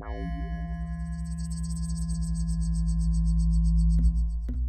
Tá Thank you.